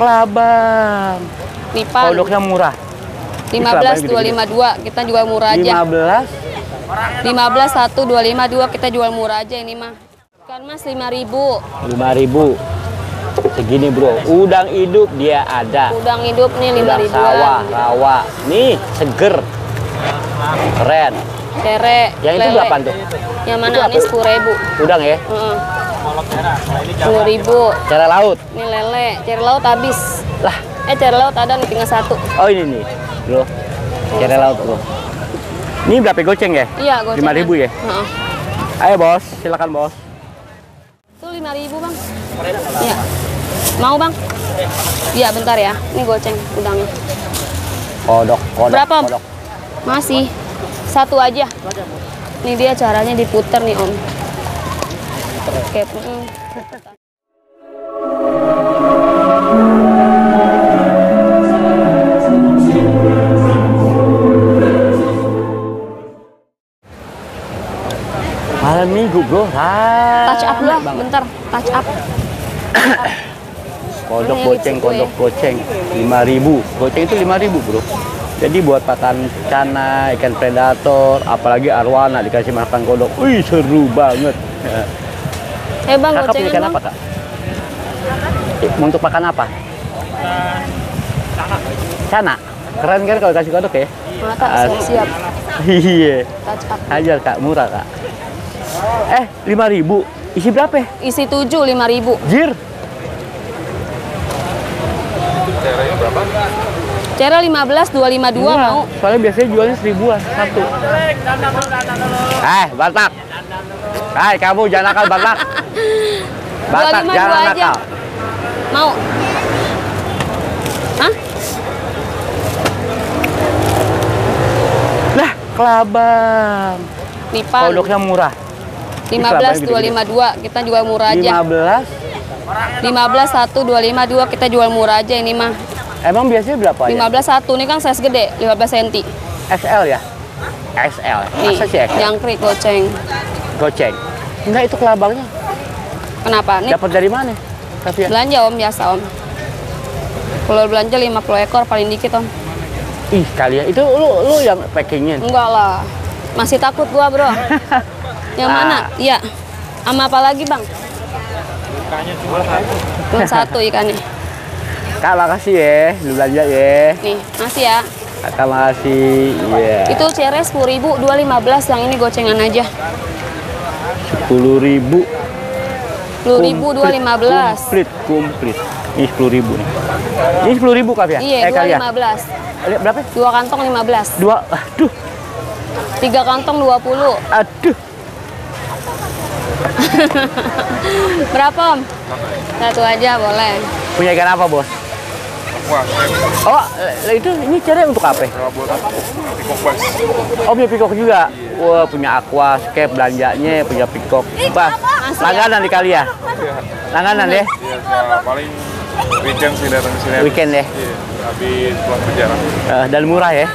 kelabang. Nipan. Kodoknya murah. 15 252 kita jual murah aja. 15 15 1 252 kita jual murah aja ini mah. Ikan Mas 5000. 5000. Segini, Bro. Udang hidup dia ada. Udang hidup nih 5 Udang ribuan. sawah, rawa. Nih, seger. Keren. Cere. Yang itu lele. berapaan tuh? Yang Itu mana? apa? Ini 10 ribu. Udang ya? Heeh. 10 ribu. Cara laut. Ini lele. Cere laut habis. Lah, Eh cere laut ada nih tinggal satu. oh ini nih, Bro. Cara laut, Bro. Ini berapa goceng ya? Iya, gocengan. 5000 ya? Heeh. Ayo, Bos. Silakan, Bos. Itu 5 ribu bang. Iya. Mau bang? Iya bentar ya. Ini goceng udangnya. Kodok, kodok, Berapa, kodok. Masih. Satu aja. Ini dia caranya diputer nih om. Oke. mm. Malam minggu, Bro. Touch up Bang. bentar. Touch up. Kodok goceng, kodok goceng. 5000 Goceng itu 5000 Bro. Jadi buat pakan cana, ikan predator, apalagi arwana dikasih makan kodok. Wih, seru banget. Eh bang, Kakak punya ikan bang. apa, Kak? Untuk pakan apa? Cana. Keren kan kalau kasih kodok ya? Mata Ah. siap-siap. Iya. Hajar Kak, murah Kak. Eh, 5000 Isi berapa ya? Isi 7 5 ribu. Jir. Cera 15 252 Murah. mau. Soalnya biasanya jualnya seribuan satu. Eh, Batak. Hai, kamu jangan nakal Batak. Batak 25 jangan dua aja. Mau. Hah? Lah, kelabang. Nipan. Kodoknya murah. 15 Kelabang 252 kita jual murah aja. 15. 15 1 252 kita jual murah aja ini mah. Emang biasanya berapa ya? 15 1 ini kan size gede 15 cm. XL ya? XL. Masa sih XL? jangkrik goceng. Goceng. Enggak itu kelabangnya. Kenapa? Nih Dapat dari mana? Tapi ya. belanja om biasa om. Kalau belanja 50 ekor paling dikit om. Ih, kalian itu lu lu yang packingin. Enggak lah. Masih takut gua bro. Yang mana? Iya. Sama apa lagi bang? Cuma satu ikannya. Kak, makasih ya. Lu belanja ya. Nih, masih ya. Kakak makasih. Iya. Itu ceres 10.000, 215 yang ini gocengan aja. 10 ribu 10.000 215. komplit komplit ini 10 ribu nih ini 10 ribu kak ya Iya, eh kali ya 215. Lihat berapa Dua kantong 15. dua aduh Tiga kantong 20. aduh Berapa om? Satu aja boleh. punya ikan apa bos oh itu ini cara untuk apa? Oh punya pikok juga? Wah punya aquascape belanjanya punya pikok bah ya? langganan di kali ya? Langganan ya? Iya, ya, paling weekend sih datang ke sini. weekend ya? Iya, habis pulang kerja. Eh, dan murah ya?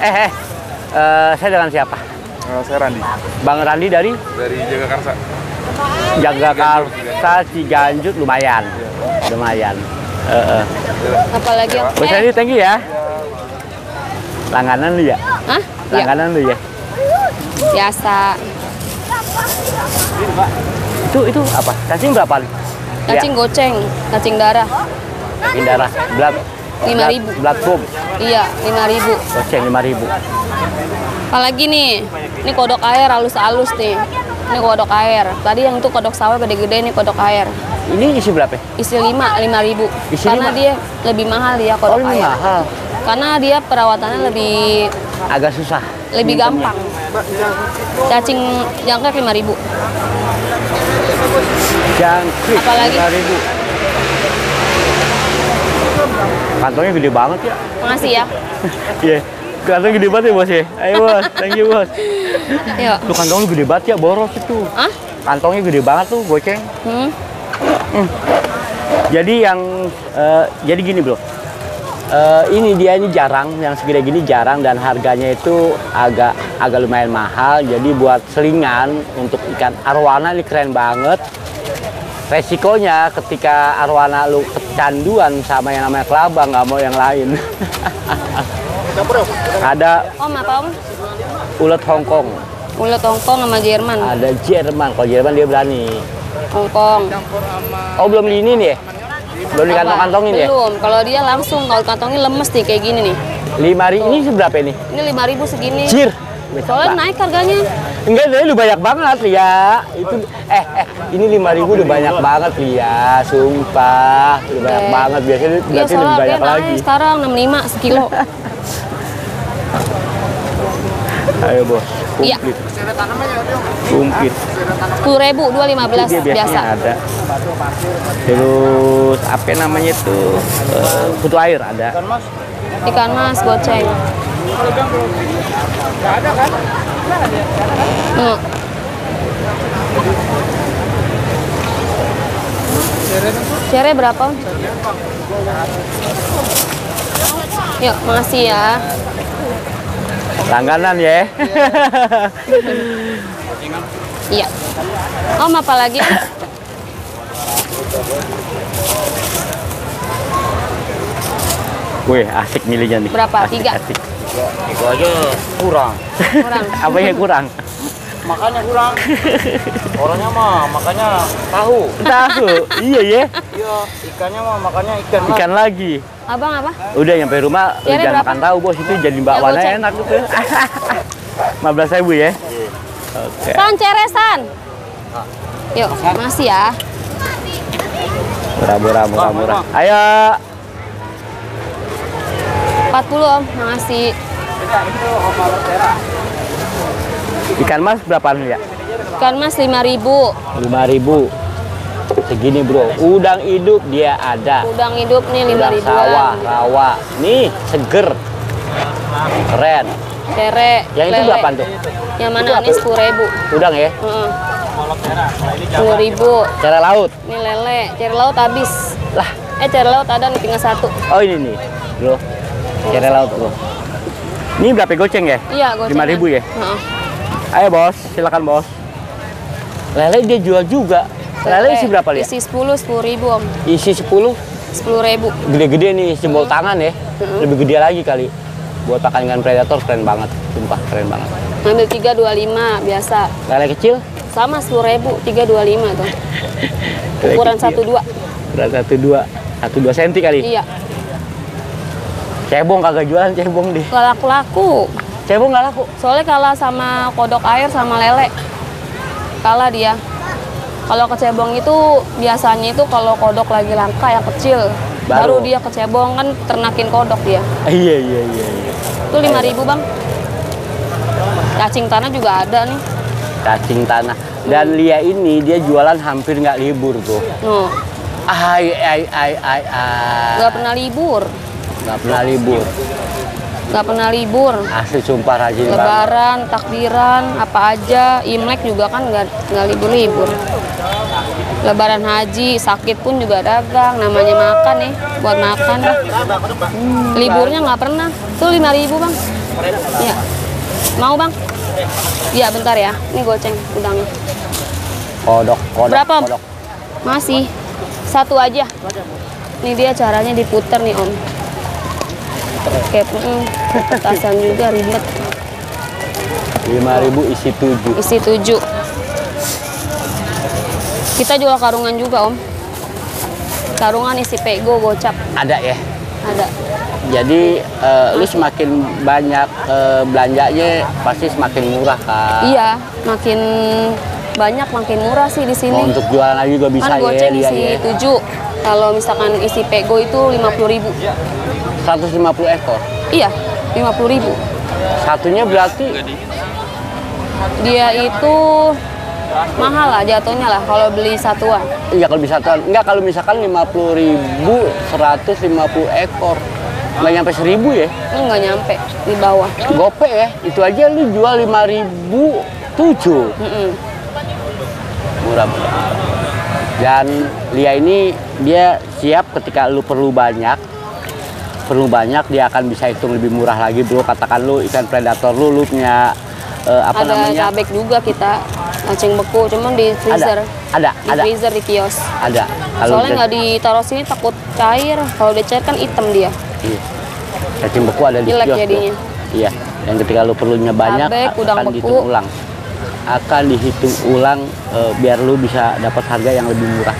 Eh eh Eh, saya dengan siapa? Nah, saya Randi. Bang Randi dari? Dari Jagakarsa. Jagakarsa Ciganjur lumayan. Lumayan. Heeh. Apalagi om? Bos Randi thank you ya langganan lu ya Hah? Langganan lu ya biasa. itu itu apa cacing berapa Cacing goceng, cacing darah. cacing darah blood Lima ribu. blood boom Iya, 5000. goceng lima ribu Apalagi nih, ini kodok air halus-halus nih. Ini kodok air. Tadi yang itu kodok sawah gede-gede, ini kodok air. Ini isi berapa ya? Isi 5, 5000. Isi Karena lima? dia lebih mahal ya oh kodok ini air. mahal Karena dia perawatannya lebih agak susah lebih gampang. Cacing jangkrik 5000. jangkrik Apalagi? lima ribu kantongnya gede banget ya Makasih ya. Iya kantongnya gede banget ya bos ya ayo bos thank you bos Yuk. tuh kantongnya gede banget ya boros itu Hah? kantongnya gede banget tuh goceng Hmm? Jadi yang eh, jadi gini bro, Eh, ini dia ini jarang, yang segede gini jarang dan harganya itu agak agak lumayan mahal. Jadi buat selingan untuk ikan arwana ini keren banget. Resikonya ketika arwana lu kecanduan sama yang namanya kelabang, nggak mau yang lain. ada Om apa om? ulet Hongkong, Ulet Hongkong sama Jerman. ada Jerman. Kalau Jerman dia berani. Hongkong. Oh belum di ini nih ya? Belum di kantong-kantongin ya? Belum. Kalau dia langsung kalau kantongnya lemes nih kayak gini nih. Lima ribu ini seberapa ini? Ini 5000 segini. Cir. Soalnya naik harganya. Enggak, ini lu banyak banget Lia. Itu eh eh ini lima ribu udah banyak banget Lia, sumpah. Udah banyak banget biasanya Iya berarti lebih banyak harganya lagi. naik sekarang 65 sekilo. Ayo bos, Iya. Kumplit. 10 ribu, 215 Itu dia biasanya biasa. ada. Terus apa namanya itu kutu air ada. Ikan mas goceng. Hmm. Cere berapa? Yuk, makasih ya. Langganan ya. Iya. Om apa lagi? Wih, asik milihnya nih. Berapa? Asik, Tiga? Asik. Itu aja kurang. Kurang. Apa yang kurang? Makanya kurang. Orangnya mah makanya tahu. Tahu. iya ya. Iya, ikannya mah makanya ikan. Ikan lagi. Abang apa? Udah nyampe rumah, jangan berapa? makan tahu bos itu jadi Ya, bakwannya goceng. enak gitu. 15 ribu ya. Oke. San ceresan. Yuk, makasih ya. Murah, murah, murah, murah. Ayo. 40 om, makasih. Ikan mas berapaan ya? Ikan mas 5000 Lima ribu. Segini bro. Udang hidup dia ada. Udang hidup nih 5 Udang ribuan. sawah, rawa. Nih seger. Keren. Cere, Yang itu lele. berapaan tuh? Yang mana Itu nih 10 ribu. Udang ya. Sepuluh ribu. Cara laut. Ini lele, cere laut habis. Lah. Eh cere laut ada nih tinggal satu. Oh ini nih, bro. Cara laut bro. Ini berapa goceng ya? Iya, gocengan. Lima ribu ya? Heeh. Ayo bos, silakan bos. Lele dia jual juga. Lele isi berapa lihat? Isi 10, 10 ribu om. Isi 10 10 ribu. gede-gede nih jempol tangan ya Mm-mm. lebih gede lagi kali buat makan ikan predator keren banget sumpah keren banget Ngambil 325 biasa. lele kecil Sama 10 ribu, 325 tuh. Ukuran kecil. 12. berat satu dua satu dua senti kali Iya. cebong kagak jualan cebong deh Gak laku-laku. cebong nggak laku Soalnya kalah sama kodok air sama lele. Kalah dia. Kalau kecebong itu biasanya itu kalau kodok lagi langka yang kecil. Baru. Baru, dia kecebong kan ternakin kodok dia. iya iya iya iya Itu 5000 bang. Cacing tanah juga ada nih. cacing tanah dan Lia ini dia jualan hampir nggak libur tuh ai ai ai ai ai nggak pernah libur. nggak pernah libur Nggak pernah libur. asli sumpah rajin banget Lebaran, takbiran, apa aja. Imlek juga kan nggak nggak libur-libur. Lebaran haji, sakit pun juga dagang. Namanya makan nih, buat makan. Liburnya nggak pernah. Tuh 5000 bang. Iya. Mau bang? Iya bentar ya. Ini goceng udangnya. kodok kodok Berapa, kodok Masih. Satu aja. Ini dia caranya diputer nih om. Kayak mm, petasan juga ribet. lima ribu isi tujuh Isi tujuh. Kita jual karungan juga om. Karungan isi pego gocap ada ya ada. Jadi eh, lu semakin banyak eh, belanjanya pasti semakin murah kan. Iya, makin banyak makin murah sih di sini. Mau untuk jualan lagi juga bisa kan ya goceng isi ya. tujuh. Kalau misalkan isi pego itu 50.000 ribu. 150 ekor. Iya, 50.000 ribu. Satunya berarti Dia itu mahal lah jatuhnya lah kalau beli satuan. iya kalau bisa satuan. Enggak kalau misalkan 50 ribu 150 ekor. Nggak nyampe 1000 ya. Nggak nyampe di bawah. Gope ya. Itu aja lu jual 5000 tujuh. Mm-mm. Murah murah. Dan Lia ini dia siap ketika lu perlu banyak perlu banyak dia akan bisa hitung lebih murah lagi bro katakan lu ikan predator lu lu punya eh, apa Ada namanya cabek juga kita. Kacang beku, cuman di freezer. Ada, Di ada, freezer di kios. ada. Soalnya dia- nggak ditaruh sini takut cair. Kalau udah cair kan hitam dia. Iya. Cacing beku ada di Jelek kios. jadinya. Bro. Iya. Dan ketika lu perlunya banyak udang akan beku. dihitung ulang. Akan dihitung ulang eh, biar lu bisa dapat harga yang lebih murah.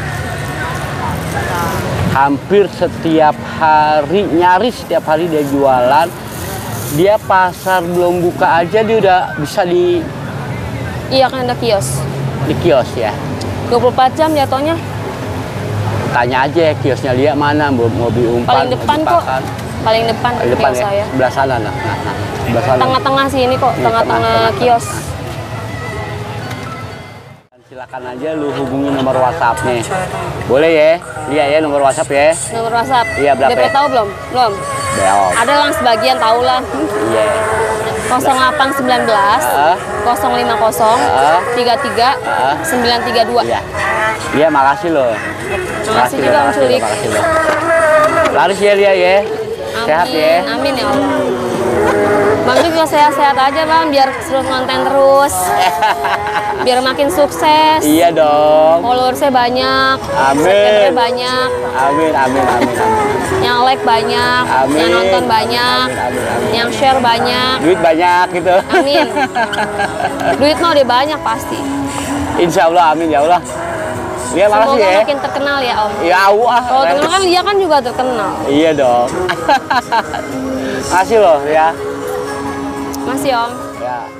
Hampir setiap hari, nyaris setiap hari dia jualan. Dia pasar belum buka aja dia udah bisa di Iya kan ada kios. di kios ya. 24 jam jatuhnya. Tanya aja kiosnya dia mana mobil umpan, Paling depan kok. Paling depan Paling depan kios ya, saya. sebelah sana nah, nah, nah, sebelah sana. Tengah-tengah sini kok, Iya, tengah-tengah tengah, tengah, Silakan aja lu hubungi nomor WhatsAppnya. Boleh ya? Iya ya nomor WhatsApp ya. Nomor WhatsApp. Iya, berapa DP ya? tahu belum? Belum. Belum. Ada lah sebagian tahu lah. Iya. 0819 Ah. 050 Ah. 33 Ah. 932. Iya. Iya makasih loh. Makasih juga, Om loh, makasih loh. Laris ya dia ya. Sehat Amin, ya. amin ya Allah. Bang juga sehat-sehat aja bang, biar terus konten terus, biar makin sukses. Iya dong. Followersnya banyak, Amin. banyak, Amin amin amin amin. yang like banyak, Amin. yang nonton banyak, Amin, amin, amin. yang share banyak. Duit banyak gitu. Amin. Duit mah udah banyak pasti. Insya Allah amin ya Allah. Iya makasih Semoga ya. makin terkenal ya Om. Ya Allah. Kalau terkenal kan dia kan juga terkenal. Iya dong. Makasih loh ya. Masih Om. Ya.